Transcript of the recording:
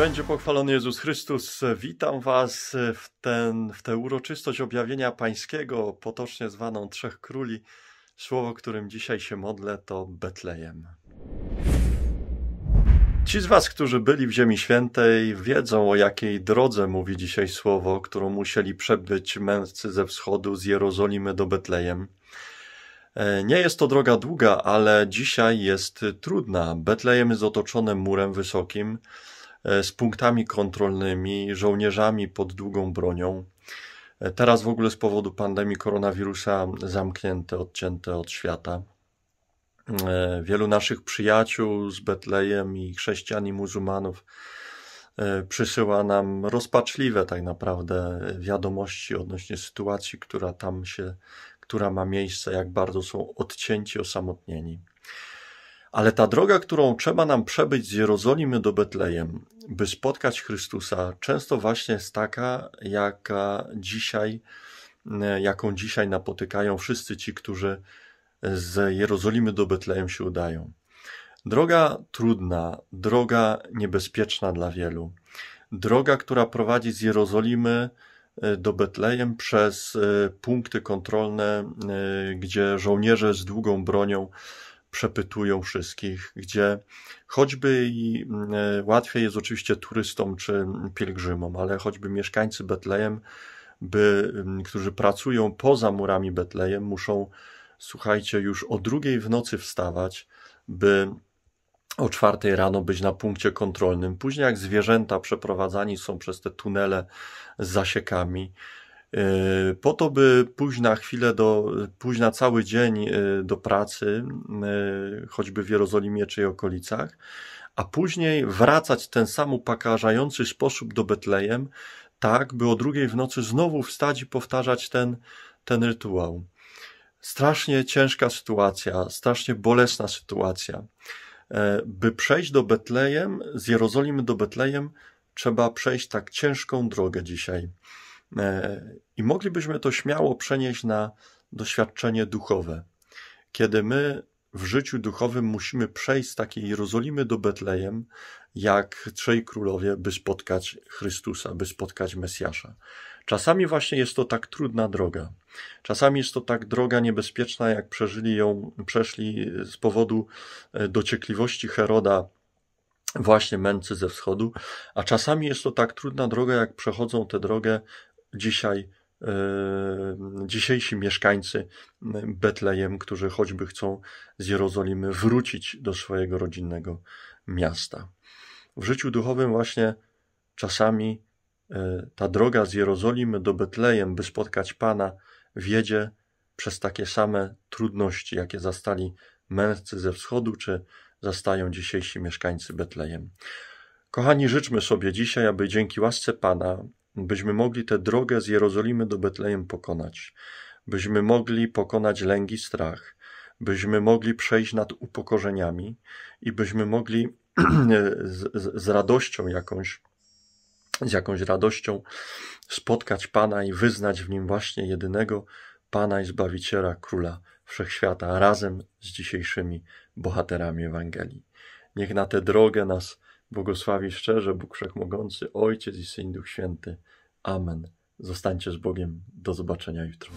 będzie pochwalony Jezus Chrystus. Witam Was w, ten, w tę uroczystość objawienia Pańskiego, potocznie zwaną Trzech Króli. Słowo, którym dzisiaj się modlę, to Betlejem. Ci z Was, którzy byli w Ziemi Świętej, wiedzą o jakiej drodze mówi dzisiaj słowo, którą musieli przebyć mędrcy ze wschodu z Jerozolimy do Betlejem. E, nie jest to droga długa, ale dzisiaj jest trudna. Betlejem jest otoczone murem wysokim, z punktami kontrolnymi, żołnierzami pod długą bronią. E, teraz w ogóle z powodu pandemii koronawirusa zamknięte, odcięte od świata. Wielu naszych przyjaciół z Betlejem i chrześcijan i muzułmanów przysyła nam rozpaczliwe tak naprawdę wiadomości odnośnie sytuacji, która tam się która ma miejsce, jak bardzo są odcięci, osamotnieni. Ale ta droga, którą trzeba nam przebyć z Jerozolimy do Betlejem, by spotkać Chrystusa, często właśnie jest taka, jaka dzisiaj, jaką dzisiaj napotykają wszyscy ci, którzy z Jerozolimy do Betlejem się udają. Droga trudna, droga niebezpieczna dla wielu. Droga, która prowadzi z Jerozolimy E, do Betlejem przez e, punkty kontrolne, e, gdzie żołnierze z długą bronią przepytują wszystkich, gdzie choćby i łatwiej jest oczywiście turystom czy pielgrzymom, ale choćby mieszkańcy Betlejem, by, którzy pracują poza murami Betlejem, muszą, słuchajcie, już o drugiej w nocy wstawać, by o czwartej rano być na punkcie kontrolnym. Później jak zwierzęta przeprowadzani są przez te tunele z zasiekami, e, po to, by pójść na chwilę do, pójść na cały dzień e, do pracy, e, choćby w Jerozolimie czy okolicach, a później wracać w ten sam upokarzający sposób do Betlejem, tak, by o drugiej w nocy znowu wstać i powtarzać ten, ten rytuał. Strasznie ciężka sytuacja, strasznie bolesna sytuacja. By przejść do Betlejem, z Jerozolimy do Betlejem, trzeba przejść tak ciężką drogę dzisiaj. E, I moglibyśmy to śmiało przenieść na doświadczenie duchowe. Kiedy my w życiu duchowym musimy przejść z takiej Jerozolimy do Betlejem, jak trzej królowie, by spotkać Chrystusa, by spotkać Mesjasza. Czasami właśnie jest to tak trudna droga. Czasami jest to tak droga niebezpieczna, jak przeżyli ją, przeszli z powodu e, dociekliwości Heroda właśnie mędrcy ze wschodu, a czasami jest to tak trudna droga, jak przechodzą tę drogę dzisiaj yy, dzisiejsi mieszkańcy Betlejem, którzy choćby chcą z Jerozolimy wrócić do swojego rodzinnego miasta. W życiu duchowym właśnie czasami E, ta droga z Jerozolimy do Betlejem, by spotkać Pana, wiedzie przez takie same trudności, jakie zastali mędrcy ze wschodu, czy zastają dzisiejsi mieszkańcy Betlejem. Kochani, życzmy sobie dzisiaj, aby dzięki łasce Pana, byśmy mogli tę drogę z Jerozolimy do Betlejem pokonać, byśmy mogli pokonać lęgi strach, byśmy mogli przejść nad upokorzeniami i byśmy mogli z, z, z radością jakąś z jakąś radością spotkać Pana i wyznać w nim właśnie jedynego Pana i Zbawiciela, Króla Wszechświata, razem z dzisiejszymi bohaterami Ewangelii. Niech na tę drogę nas błogosławi szczerze Bóg Wszechmogący, Ojciec i Syn Duch Święty. Amen. Zostańcie z Bogiem. Do zobaczenia jutro.